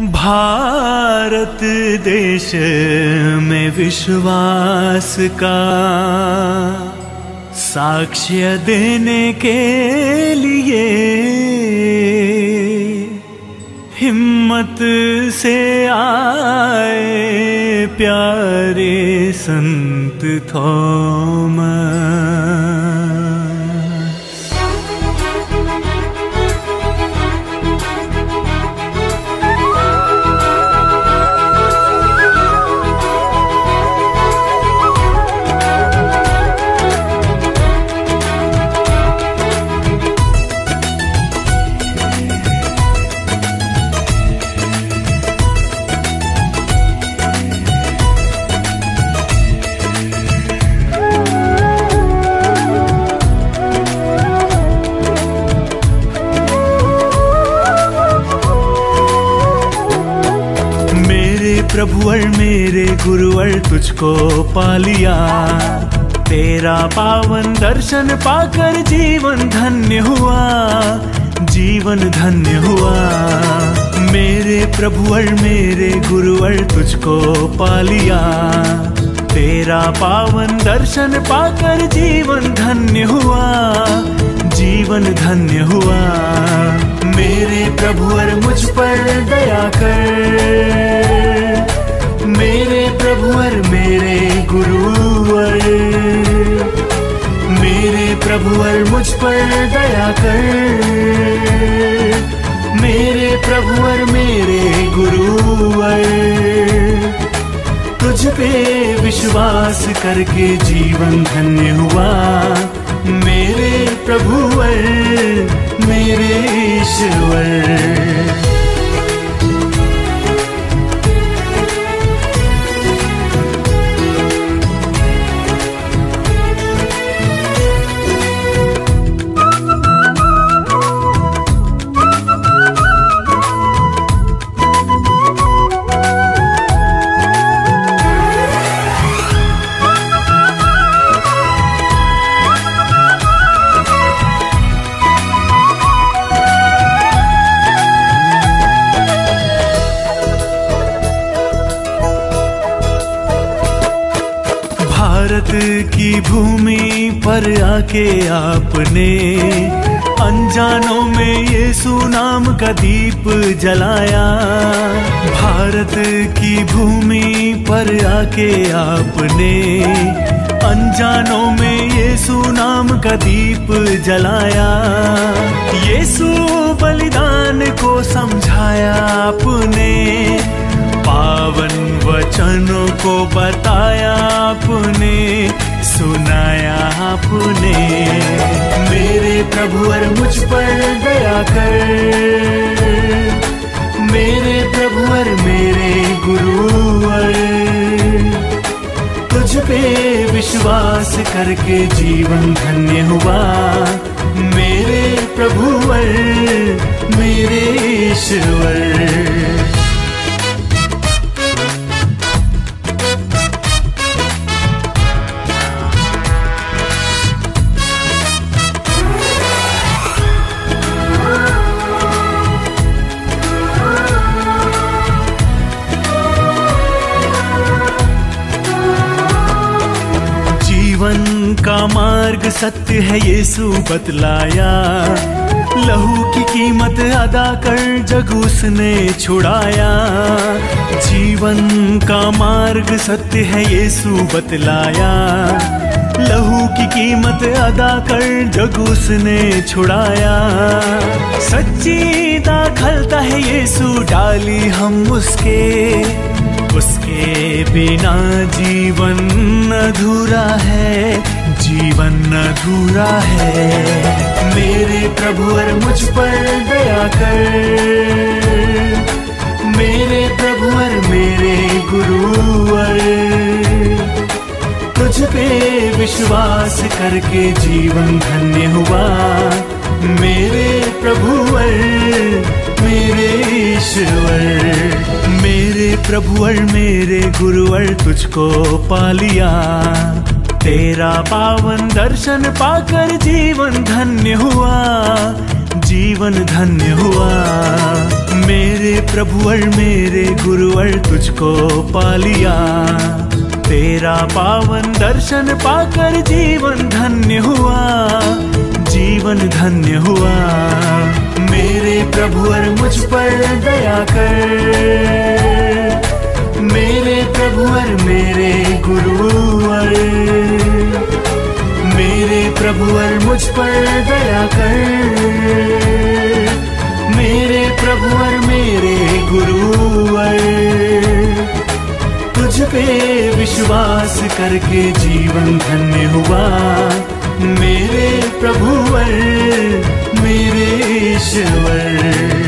भारत देश में विश्वास का साक्ष्य देने के लिए हिम्मत से आए प्यारे संत थॉमस। मेरे प्रभुवर मेरे गुरुवर तुझको पा लिया। तेरा पावन दर्शन पाकर जीवन धन्य हुआ। जीवन धन्य हुआ। मेरे प्रभुवर मेरे गुरुवर तुझको पा लिया। तेरा पावन दर्शन पाकर जीवन धन्य हुआ। जीवन धन्य हुआ। मेरे प्रभुवर मुझ पर दया कर। मेरे प्रभुवर मुझ पर दया कर। मेरे प्रभुवर मेरे गुरुवर तुझ पे विश्वास करके जीवन धन्य हुआ। मेरे प्रभुवर मेरे ईश्वर। भारत की भूमि पर आके आपने अनजानों में ये सुनाम का दीप जलाया। भारत की भूमि पर आके आपने अनजानों में ये सुनाम का दीप जलाया। यीशु बलिदान को समझाया आपने, पावन वचनों को बताया। आपने, सुनाया आपने। मेरे प्रभु और मुझ पर दया कर। मेरे प्रभु और मेरे गुरुवर तुझ पे विश्वास करके जीवन धन्य हुआ। मेरे प्रभुवर मेरे ईश्वर का मार्ग सत्य है यीशु बतलाया। लहू की कीमत अदा कर जग उसने छुड़ाया। जीवन का मार्ग सत्य है यीशु बतलाया। लहू की कीमत अदा कर जग उसने छुड़ाया। सच्ची दाखलता है यीशु डाली हम उसके। उसके बिना जीवन अधूरा जीवन अधूरा है। मेरे प्रभुवर मुझ पर दया कर। मेरे प्रभुवर मेरे गुरुवर तुझ पे विश्वास करके जीवन धन्य हुआ। मेरे प्रभुवर मेरे ईश्वर मेरे प्रभुवर मेरे गुरुवर तुझको पा लिया। तेरा पावन दर्शन पाकर जीवन धन्य हुआ, जीवन धन्य हुआ। मेरे प्रभुवर मेरे गुरुवर तुझको पा लिया। तेरा पावन दर्शन पाकर जीवन धन्य हुआ, जीवन धन्य हुआ। मेरे प्रभुवर मुझ पर दया कर। मेरे प्रभुवर मेरे गुरुवर मेरे प्रभुवर मुझ पर दया कर। मेरे प्रभु प्रभुवर मेरे गुरुवर तुझ पे विश्वास करके जीवन धन्य हुआ। मेरे प्रभुवर मेरे ईश्वर।